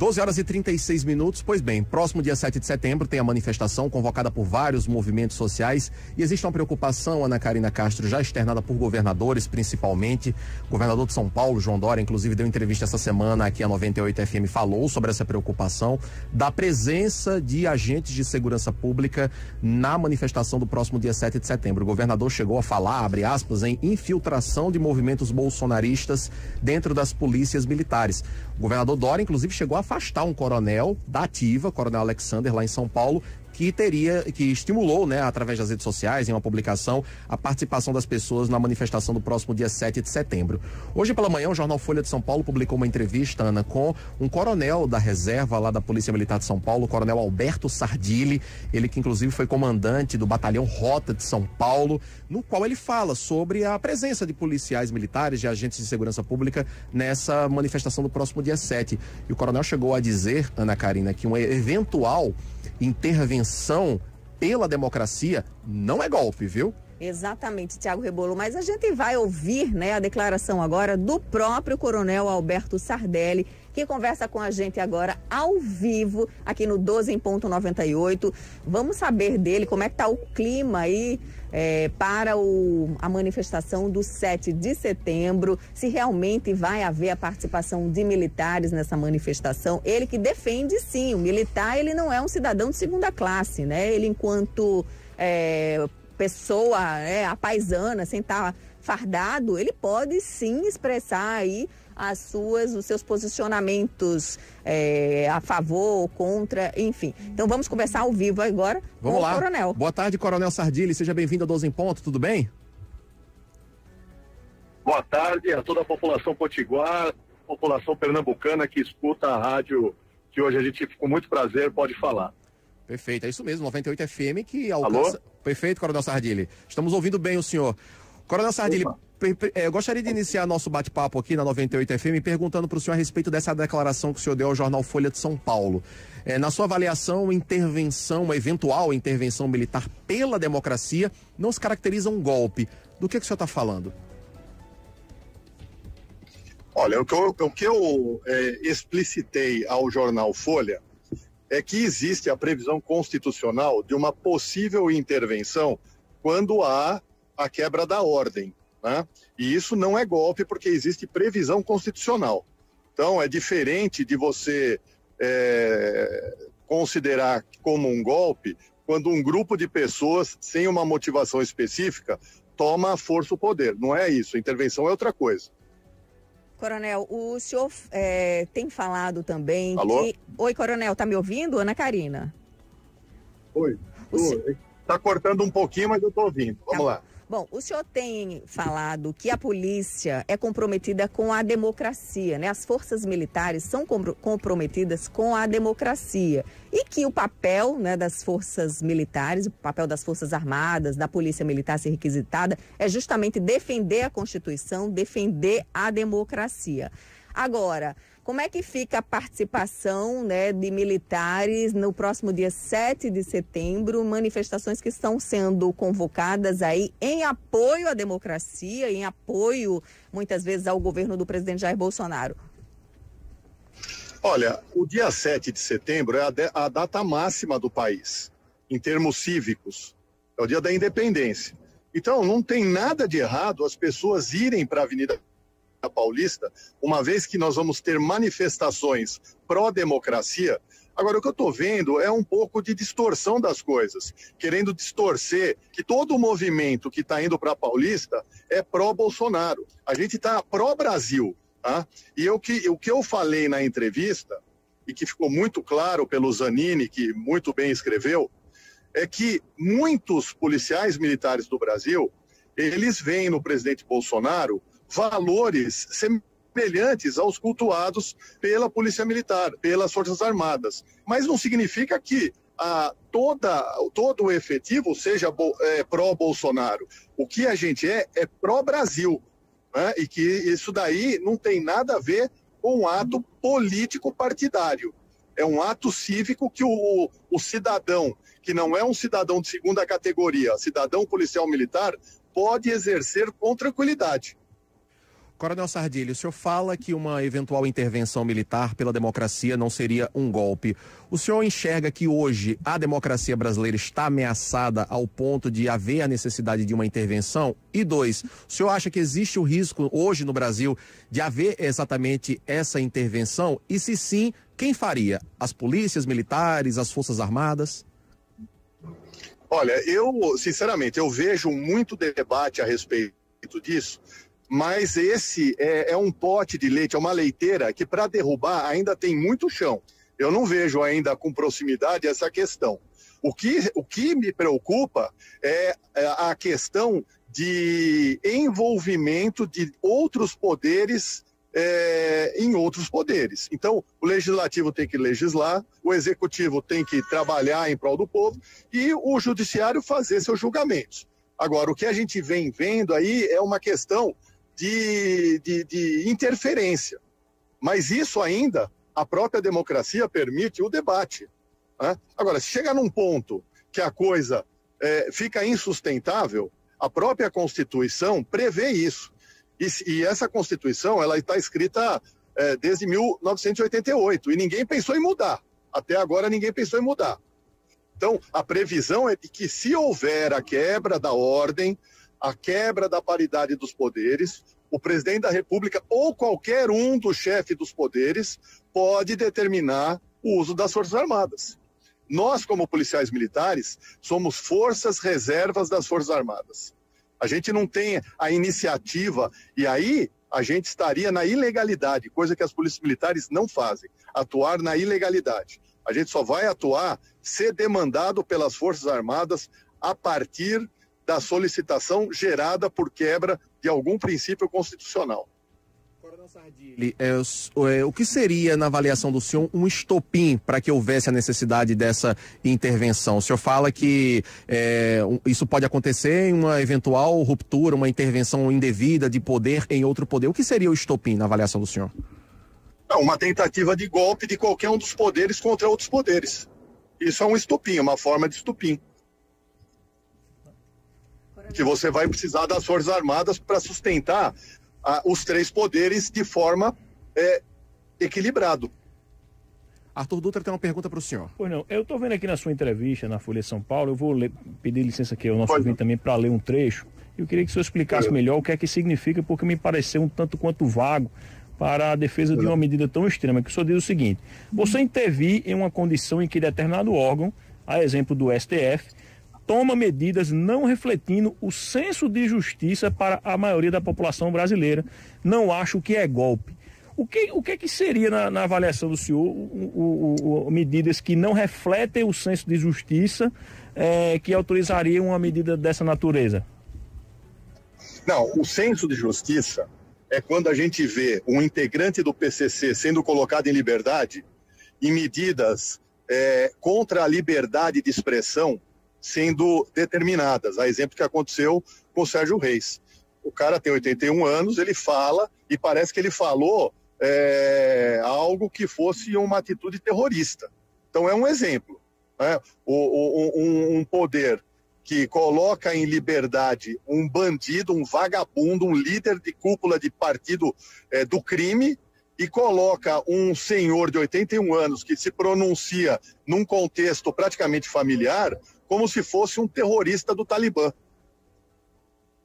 12 horas e 36 minutos. Pois bem, próximo dia 7 de setembro tem a manifestação convocada por vários movimentos sociais e existe uma preocupação, Ana Karina Castro, já externada por governadores, principalmente. O governador de São Paulo, João Dória, inclusive deu entrevista essa semana aqui a 98 FM, falou sobre essa preocupação da presença de agentes de segurança pública na manifestação do próximo dia 7 de setembro. O governador chegou a falar, abre aspas, em infiltração de movimentos bolsonaristas dentro das polícias militares. O governador Dória, inclusive, chegou a afastar um coronel da ativa, coronel Alexander, lá em São Paulo, que teria, que estimulou, né, através das redes sociais, em uma publicação, a participação das pessoas na manifestação do próximo dia 7 de setembro. Hoje pela manhã, o jornal Folha de São Paulo publicou uma entrevista, Ana, com um coronel da reserva lá da Polícia Militar de São Paulo, o coronel Alberto Sardilli, ele que inclusive foi comandante do batalhão Rota de São Paulo, no qual ele fala sobre a presença de policiais militares, de agentes de segurança pública nessa manifestação do próximo dia 7. E o coronel chegou a dizer, Ana Karina, que um eventual intervenção pela democracia não é golpe, viu? Exatamente, Tiago Rebolo. Mas a gente vai ouvir né, a declaração agora do próprio Coronel Alberto Sardelli, que conversa com a gente agora ao vivo, aqui no 12 em ponto 98. Vamos saber dele como é que tá o clima aí é, para o, a manifestação do 7 de setembro, se realmente vai haver a participação de militares nessa manifestação. Ele que defende sim, o militar ele não é um cidadão de segunda classe, né? Ele enquanto é, pessoa é, a paisana, sem estar fardado, ele pode sim expressar aí as suas, os seus posicionamentos é, a favor ou contra, enfim. Então vamos conversar ao vivo agora vamos com lá. o Coronel. Boa tarde, Coronel Sardilli. Seja bem-vindo a 12 em Ponto, tudo bem? Boa tarde a toda a população potiguar, população pernambucana que escuta a rádio que hoje a gente, com muito prazer, pode falar. Perfeito, é isso mesmo, 98 FM que alcança. Alô? Perfeito, Coronel Sardilli. Estamos ouvindo bem o senhor. Coronel Sardilli, é, eu gostaria de iniciar nosso bate-papo aqui na 98 FM perguntando para o senhor a respeito dessa declaração que o senhor deu ao jornal Folha de São Paulo. É, na sua avaliação, intervenção, uma eventual intervenção militar pela democracia não se caracteriza um golpe. Do que, que o senhor está falando? Olha, o que eu, o que eu é, explicitei ao jornal Folha é que existe a previsão constitucional de uma possível intervenção quando há a quebra da ordem. Né? E isso não é golpe porque existe previsão constitucional. Então é diferente de você é, considerar como um golpe quando um grupo de pessoas sem uma motivação específica toma a força o poder. Não é isso. Intervenção é outra coisa. Coronel, o senhor é, tem falado também Alô? que. Oi, Coronel, tá me ouvindo, Ana Karina? Oi. Senhor... Tá cortando um pouquinho, mas eu tô ouvindo. Vamos tá. lá. Bom, o senhor tem falado que a polícia é comprometida com a democracia, né? As forças militares são comprometidas com a democracia e que o papel né, das forças militares, o papel das forças armadas, da polícia militar ser requisitada é justamente defender a Constituição, defender a democracia. Agora, como é que fica a participação né, de militares no próximo dia 7 de setembro, manifestações que estão sendo convocadas aí em apoio à democracia, em apoio, muitas vezes, ao governo do presidente Jair Bolsonaro? Olha, o dia 7 de setembro é a, de, a data máxima do país, em termos cívicos. É o dia da independência. Então, não tem nada de errado as pessoas irem para a Avenida Paulista, uma vez que nós vamos ter manifestações pró-democracia. Agora, o que eu estou vendo é um pouco de distorção das coisas, querendo distorcer que todo o movimento que está indo para a Paulista é pró-Bolsonaro. A gente está pró-Brasil. Tá? E eu, que, o que eu falei na entrevista, e que ficou muito claro pelo Zanini, que muito bem escreveu, é que muitos policiais militares do Brasil, eles veem no presidente Bolsonaro valores semelhantes aos cultuados pela Polícia Militar, pelas Forças Armadas. Mas não significa que a, toda, todo o efetivo seja é, pró-Bolsonaro. O que a gente é, é pró-Brasil. Né? E que isso daí não tem nada a ver com um ato político partidário. É um ato cívico que o, o cidadão, que não é um cidadão de segunda categoria, cidadão policial militar, pode exercer com tranquilidade. Coronel Sardilho, o senhor fala que uma eventual intervenção militar pela democracia não seria um golpe. O senhor enxerga que hoje a democracia brasileira está ameaçada ao ponto de haver a necessidade de uma intervenção? E dois, o senhor acha que existe o risco hoje no Brasil de haver exatamente essa intervenção? E se sim, quem faria? As polícias militares, as forças armadas? Olha, eu, sinceramente, eu vejo muito debate a respeito disso, mas esse é, é um pote de leite, é uma leiteira que para derrubar ainda tem muito chão. Eu não vejo ainda com proximidade essa questão. O que, o que me preocupa é, é a questão de envolvimento de outros poderes é, em outros poderes. Então, o legislativo tem que legislar, o executivo tem que trabalhar em prol do povo e o judiciário fazer seus julgamentos. Agora, o que a gente vem vendo aí é uma questão de, de, de interferência. Mas isso ainda, a própria democracia permite o debate. Né? Agora, se chega num ponto que a coisa é, fica insustentável, a própria Constituição prevê isso. E, e essa Constituição ela está escrita é, desde 1988 e ninguém pensou em mudar. Até agora ninguém pensou em mudar. Então, a previsão é de que se houver a quebra da ordem, a quebra da paridade dos poderes, o presidente da República ou qualquer um dos chefes dos poderes pode determinar o uso das Forças Armadas. Nós, como policiais militares, somos forças reservas das Forças Armadas. A gente não tem a iniciativa, e aí a gente estaria na ilegalidade, coisa que as polícias militares não fazem atuar na ilegalidade. A gente só vai atuar ser demandado pelas Forças Armadas a partir da solicitação gerada por quebra de algum princípio constitucional. É, é, o que seria, na avaliação do senhor, um estopim para que houvesse a necessidade dessa intervenção? O senhor fala que é, isso pode acontecer em uma eventual ruptura, uma intervenção indevida de poder em outro poder. O que seria o estopim, na avaliação do senhor? É uma tentativa de golpe de qualquer um dos poderes contra outros poderes. Isso é um estopim, uma forma de estopim que você vai precisar das Forças Armadas para sustentar ah, os três poderes de forma é, equilibrado. Arthur Dutra tem uma pergunta para o senhor. Pois não, eu estou vendo aqui na sua entrevista na Folha de São Paulo, eu vou ler, pedir licença aqui ao nosso ouvinte também para ler um trecho. Eu queria que o senhor explicasse melhor o que é que significa, porque me pareceu um tanto quanto vago para a defesa de uma medida tão extrema, que o senhor diz o seguinte, você intervir em uma condição em que determinado órgão, a exemplo do STF, toma medidas não refletindo o senso de justiça para a maioria da população brasileira. Não acho que é golpe. O que, o que, que seria, na, na avaliação do senhor, o, o, o, medidas que não refletem o senso de justiça é, que autorizariam uma medida dessa natureza? Não, o senso de justiça é quando a gente vê um integrante do PCC sendo colocado em liberdade em medidas é, contra a liberdade de expressão sendo determinadas. A exemplo que aconteceu com o Sérgio Reis. O cara tem 81 anos, ele fala e parece que ele falou é, algo que fosse uma atitude terrorista. Então é um exemplo. Né? O, o, um, um poder que coloca em liberdade um bandido, um vagabundo, um líder de cúpula de partido é, do crime e coloca um senhor de 81 anos que se pronuncia num contexto praticamente familiar como se fosse um terrorista do Talibã.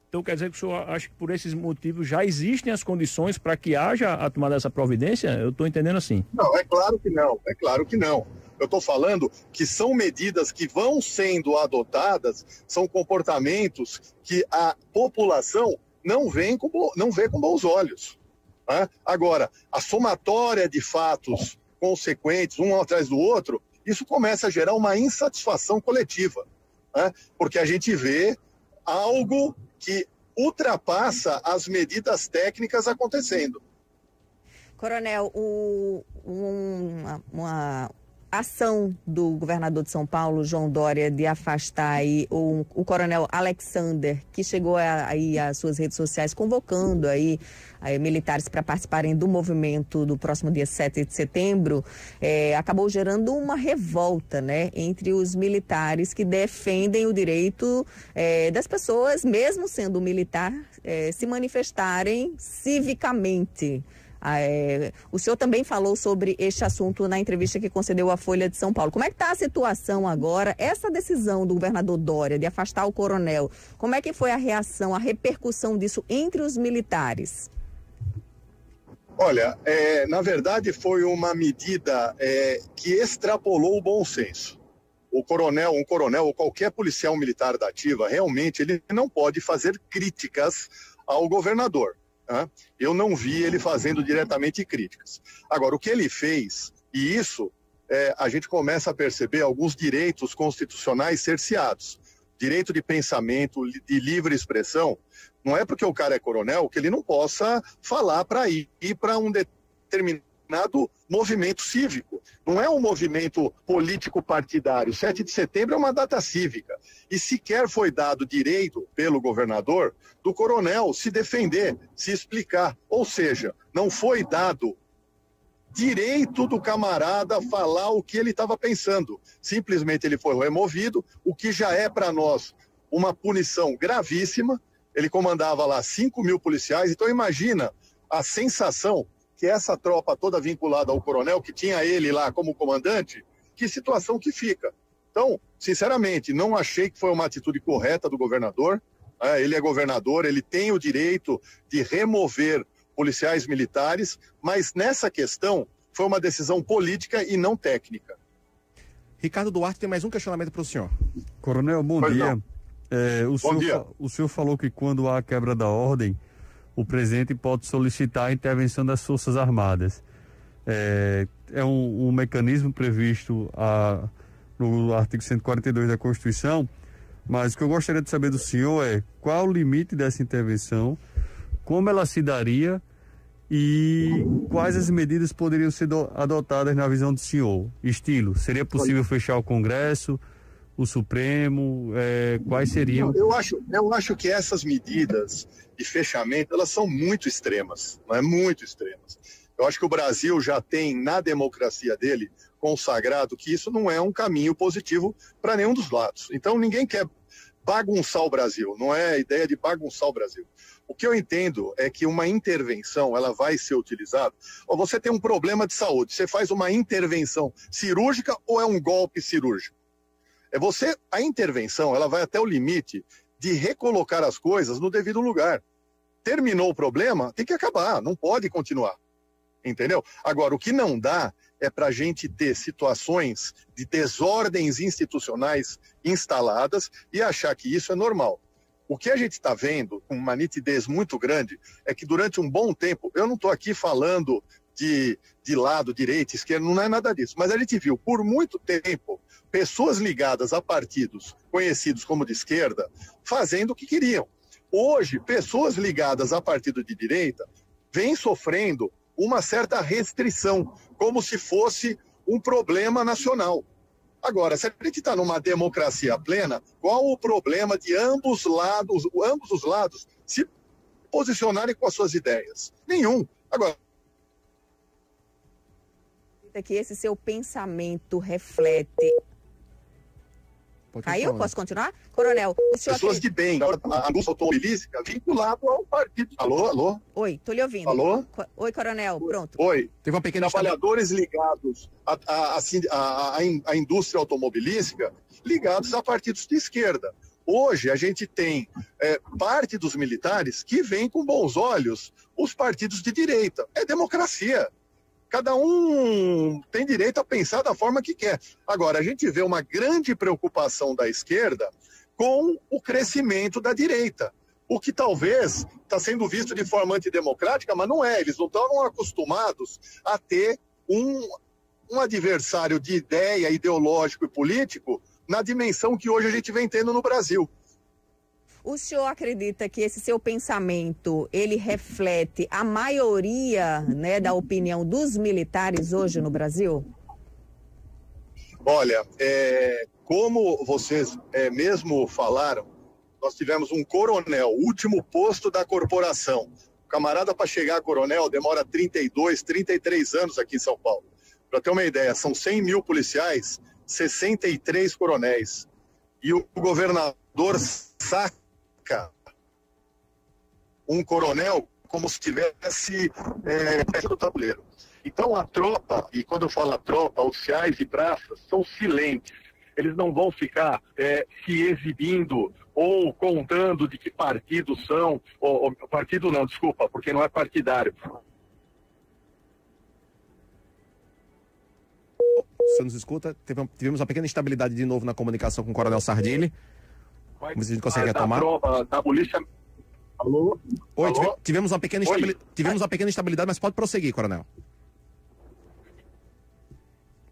Então quer dizer que o senhor acha que por esses motivos já existem as condições para que haja a tomada dessa providência? Eu estou entendendo assim. Não, é claro que não, é claro que não. Eu estou falando que são medidas que vão sendo adotadas, são comportamentos que a população não vê com, não vê com bons olhos. Né? Agora, a somatória de fatos consequentes, um atrás do outro, isso começa a gerar uma insatisfação coletiva, né? porque a gente vê algo que ultrapassa as medidas técnicas acontecendo. Coronel, o, uma, uma ação do governador de São Paulo, João Dória, de afastar aí o, o coronel Alexander, que chegou aí às suas redes sociais convocando aí, aí militares para participarem do movimento do próximo dia 7 de setembro, é, acabou gerando uma revolta, né, entre os militares que defendem o direito é, das pessoas, mesmo sendo militar, é, se manifestarem civicamente. Ah, é, o senhor também falou sobre este assunto na entrevista que concedeu à Folha de São Paulo. Como é que está a situação agora? Essa decisão do governador Dória de afastar o coronel, como é que foi a reação, a repercussão disso entre os militares? Olha, é, na verdade foi uma medida é, que extrapolou o bom senso. O coronel, um coronel ou qualquer policial militar da ativa, realmente ele não pode fazer críticas ao governador. Né? Eu não vi ele fazendo diretamente críticas. Agora, o que ele fez, e isso é, a gente começa a perceber alguns direitos constitucionais cerceados. Direito de pensamento, de livre expressão. Não é porque o cara é coronel que ele não possa falar para ir, ir para um determinado denominado movimento cívico. Não é um movimento político partidário. 7 de setembro é uma data cívica. E sequer foi dado direito pelo governador do coronel se defender, se explicar. Ou seja, não foi dado direito do camarada falar o que ele estava pensando. Simplesmente ele foi removido, o que já é para nós uma punição gravíssima. Ele comandava lá 5 mil policiais, então imagina a sensação que essa tropa toda vinculada ao coronel, que tinha ele lá como comandante, que situação que fica. Então, sinceramente, não achei que foi uma atitude correta do governador. É, ele é governador, ele tem o direito de remover policiais militares, mas nessa questão foi uma decisão política e não técnica. Ricardo Duarte tem mais um questionamento para o senhor. Coronel, bom pois dia. É, o, bom senhor, dia. o senhor falou que quando há quebra da ordem, o presidente pode solicitar a intervenção das Forças Armadas. É, é um, um, mecanismo previsto a, no artigo 142 da Constituição, mas o que eu gostaria de saber do senhor é qual o limite dessa intervenção, como ela se daria e quais as medidas poderiam ser do, adotadas na visão do senhor. Estilo, seria possível fechar o Congresso? O Supremo? É, quais seriam? Eu acho, eu acho que essas medidas de fechamento elas são muito extremas, não é muito extremas. Eu acho que o Brasil já tem na democracia dele consagrado que isso não é um caminho positivo para nenhum dos lados. Então ninguém quer bagunçar o Brasil, não é a ideia de bagunçar o Brasil. O que eu entendo é que uma intervenção ela vai ser utilizada. Ou você tem um problema de saúde, você faz uma intervenção cirúrgica ou é um golpe cirúrgico? É você a intervenção, ela vai até o limite de recolocar as coisas no devido lugar. Terminou o problema, tem que acabar, não pode continuar. Entendeu? Agora, o que não dá é para a gente ter situações de desordens institucionais instaladas e achar que isso é normal. O que a gente está vendo, com uma nitidez muito grande, é que durante um bom tempo, eu não estou aqui falando de, de lado, direita, esquerda, não é nada disso, mas a gente viu por muito tempo pessoas ligadas a partidos conhecidos como de esquerda fazendo o que queriam. Hoje, pessoas ligadas a partido de direita vêm sofrendo uma certa restrição, como se fosse um problema nacional. Agora, se a gente está numa democracia plena, qual o problema de ambos lados, ambos os lados se posicionarem com as suas ideias? Nenhum. Agora, que esse seu pensamento reflete Pode Caiu? Posso continuar? Coronel, o senhor... Pessoas de bem, a indústria automobilística vinculado ao partido. Alô, alô? Oi, tô lhe ouvindo. Alô? Oi, coronel, pronto. Oi. Teve uma pequena... Trabalhadores ligados à, à, à, à indústria automobilística ligados a partidos de esquerda. Hoje a gente tem é, parte dos militares que vem com bons olhos os partidos de direita. É democracia. Cada um tem direito a pensar da forma que quer. Agora, a gente vê uma grande preocupação da esquerda com o crescimento da direita. O que talvez está sendo visto de forma antidemocrática, mas não é. Eles não estão acostumados a ter um, um adversário de ideia, ideológico e político na dimensão que hoje a gente vem tendo no Brasil. O senhor acredita que esse seu pensamento, ele reflete a maioria né, da opinião dos militares hoje no Brasil? Olha, é, como vocês é, mesmo falaram, nós tivemos um coronel, último posto da corporação. O camarada para chegar a coronel demora 32, 33 anos aqui em São Paulo. Para ter uma ideia, são 100 mil policiais, 63 coronéis. E o governador saca um coronel como se tivesse é, peça do tabuleiro. Então a tropa, e quando eu falo a tropa, oficiais e praças, são silentes. Eles não vão ficar é, se exibindo ou contando de que partido são, ou, ou, partido não, desculpa, porque não é partidário. Você nos escuta? Tivemos uma pequena instabilidade de novo na comunicação com o Coronel Sardini. Vamos ver se a gente consegue retomar. Da, da polícia Alô? Oi, Alô? tivemos uma pequena instabilidade, tivemos uma pequena instabilidade, mas pode prosseguir, coronel.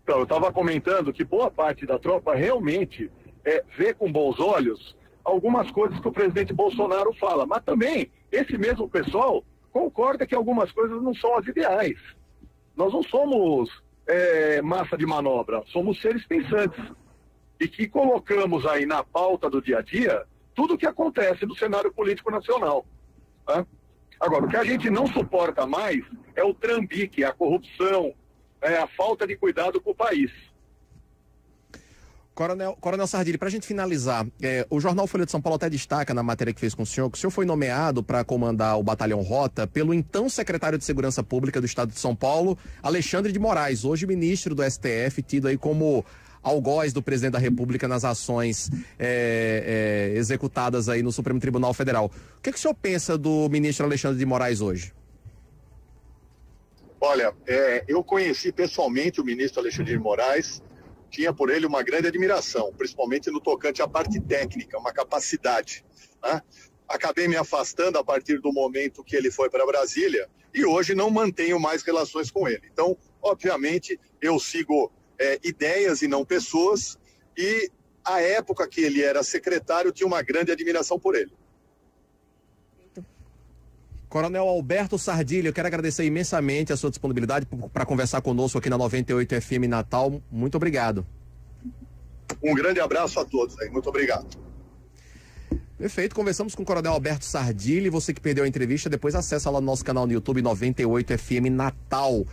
Então, eu estava comentando que boa parte da tropa realmente é, vê com bons olhos algumas coisas que o presidente Bolsonaro fala, mas também esse mesmo pessoal concorda que algumas coisas não são as ideais. Nós não somos é, massa de manobra, somos seres pensantes. E que colocamos aí na pauta do dia a dia tudo o que acontece no cenário político nacional. Tá? Agora, o que a gente não suporta mais é o trambique, a corrupção, é a falta de cuidado com o país. Coronel, Coronel Sardilli, para a gente finalizar, é, o jornal Folha de São Paulo até destaca na matéria que fez com o senhor que o senhor foi nomeado para comandar o Batalhão Rota pelo então secretário de Segurança Pública do Estado de São Paulo, Alexandre de Moraes, hoje ministro do STF, tido aí como algoz do presidente da República nas ações é, é, executadas aí no Supremo Tribunal Federal. O que, que o senhor pensa do ministro Alexandre de Moraes hoje? Olha, é, eu conheci pessoalmente o ministro Alexandre de Moraes, tinha por ele uma grande admiração, principalmente no tocante à parte técnica, uma capacidade. Né? Acabei me afastando a partir do momento que ele foi para Brasília e hoje não mantenho mais relações com ele. Então, obviamente, eu sigo é, ideias e não pessoas, e a época que ele era secretário tinha uma grande admiração por ele. Coronel Alberto Sardilha, eu quero agradecer imensamente a sua disponibilidade para conversar conosco aqui na 98 FM Natal. Muito obrigado. Um grande abraço a todos aí. Muito obrigado. Perfeito, conversamos com o Coronel Alberto Sardilli. Você que perdeu a entrevista, depois acessa lá no nosso canal no YouTube 98 FM Natal.